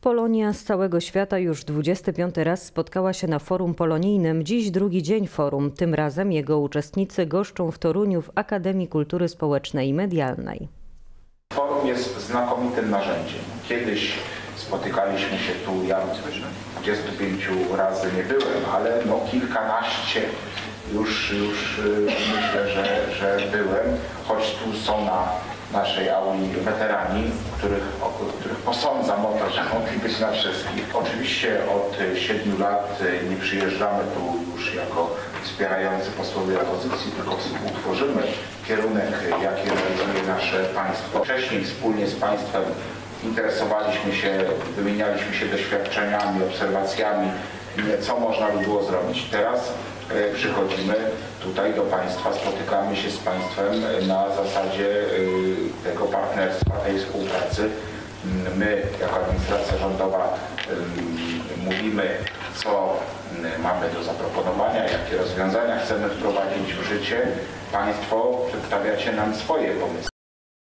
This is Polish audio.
Polonia z całego świata już 25 raz spotkała się na forum polonijnym. Dziś drugi dzień forum. Tym razem jego uczestnicy goszczą w Toruniu w Akademii Kultury Społecznej i Medialnej. Forum jest znakomitym narzędziem. Kiedyś spotykaliśmy się tu, ja 25 razy nie byłem, ale no kilkanaście już, już y, że, byłem, choć tu są na naszej auli weterani, których, których posądzam o to, że mogli być na wszystkich. Oczywiście od 7 lat y, nie przyjeżdżamy tu już jako wspierający posłowie opozycji, tylko współtworzymy kierunek, jaki realizuje nasze państwo. Wcześniej wspólnie z państwem interesowaliśmy się, wymienialiśmy się doświadczeniami, obserwacjami, co można by było zrobić. Teraz e, przychodzimy tutaj do Państwa, spotykamy się z Państwem na zasadzie e, tego partnerstwa, tej współpracy. Mm, My, jako administracja rządowa, mówimy, co mm, mamy do zaproponowania, jakie rozwiązania chcemy wprowadzić w życie. Państwo przedstawiacie nam swoje pomysły.